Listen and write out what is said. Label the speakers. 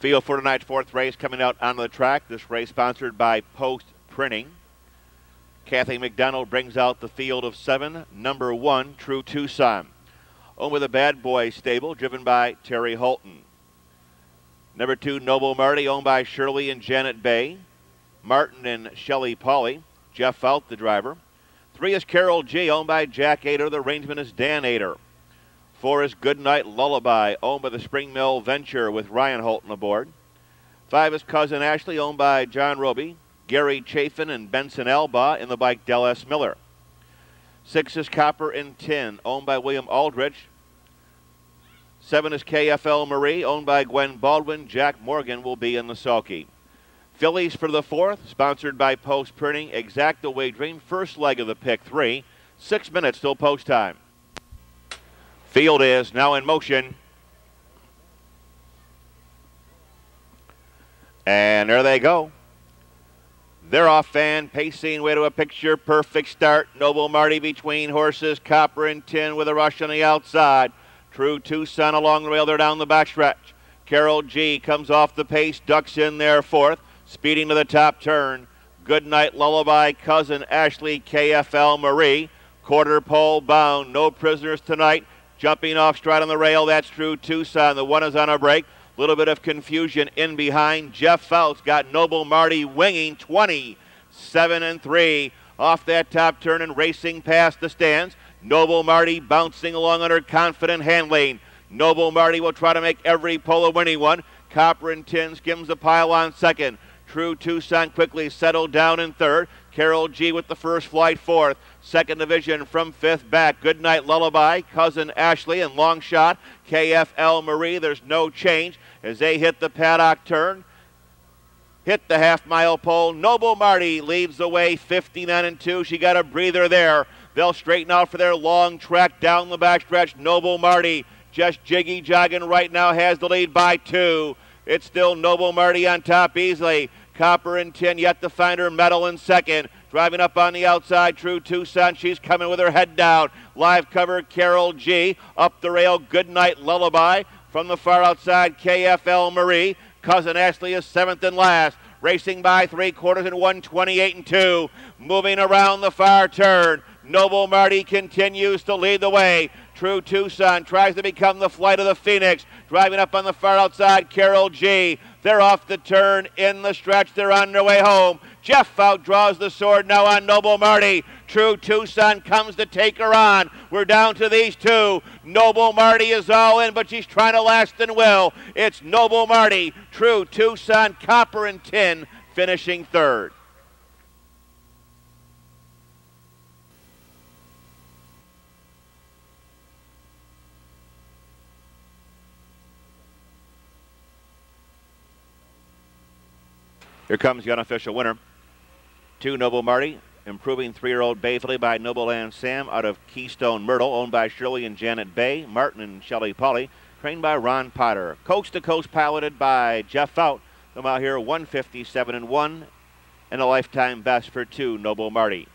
Speaker 1: Field for tonight's fourth race coming out onto the track. This race sponsored by Post Printing. Kathy McDonald brings out the field of seven. Number one, True Tucson. Owned with a Bad Boy stable, driven by Terry Holton. Number two, Noble Marty, owned by Shirley and Janet Bay. Martin and Shelley Polly. Jeff Fout, the driver. Three is Carol G, owned by Jack Ader. The arrangement is Dan Ader. Four is Goodnight Lullaby, owned by the Spring Mill Venture with Ryan Holton aboard. Five is Cousin Ashley, owned by John Roby, Gary Chafin, and Benson Elba in the bike Del S. Miller. Six is Copper and Tin, owned by William Aldrich. Seven is KFL Marie, owned by Gwen Baldwin. Jack Morgan will be in the sulky. Fillies for the fourth, sponsored by Post Printing. Exacta wagering, first leg of the pick three. Six minutes till post time. Field is now in motion. And there they go. They're off fan, pacing way to a picture perfect start. Noble Marty between horses, Copper and Tin with a rush on the outside. True Tucson along the rail, they're down the backstretch. Carol G comes off the pace, ducks in there fourth, speeding to the top turn. Goodnight Lullaby, cousin Ashley KFL Marie. Quarter pole bound, no prisoners tonight. Jumping off stride on the rail, that's true. Tucson, the one is on a break. Little bit of confusion in behind. Jeff Fout's got Noble Marty winging 27 and 3 off that top turn and racing past the stands. Noble Marty bouncing along under confident handling. Noble Marty will try to make every pole a winning one. Copper and Tin skims the pile on second. True Tucson quickly settled down in third. Carol G with the first flight fourth. Second division from fifth back. Goodnight Lullaby, Cousin Ashley, and long shot. KFL Marie. There's no change as they hit the paddock turn. Hit the half mile pole. Noble Marty leads the way 59 and 2. She got a breather there. They'll straighten out for their long track down the backstretch. Noble Marty just jiggy jogging right now has the lead by two. It's still Noble Marty on top easily. Copper and Tin yet to find her medal in second. Driving up on the outside, True Tucson. She's coming with her head down. Live cover, Carol G. Up the rail, Goodnight Lullaby. From the far outside, KFL Marie. Cousin Ashley is seventh and last. Racing by three quarters and 128 and two. Moving around the far turn. Noble Marty continues to lead the way. True Tucson tries to become the flight of the Phoenix. Driving up on the far outside, Carol G. They're off the turn in the stretch. They're on their way home. Jeff Fout draws the sword now on Noble Marty. True Tucson comes to take her on. We're down to these two. Noble Marty is all in, but she's trying to last and will. It's Noble Marty, True Tucson, Copper and Tin finishing third. Here comes the unofficial winner. Two Noble Marty, improving three-year-old Bay by Noble and Sam out of Keystone Myrtle, owned by Shirley and Janet Bay, Martin and Shelley Polly, trained by Ron Potter. Coast to coast piloted by Jeff Fout. Come out here 157 and 1 and a lifetime best for two Noble Marty.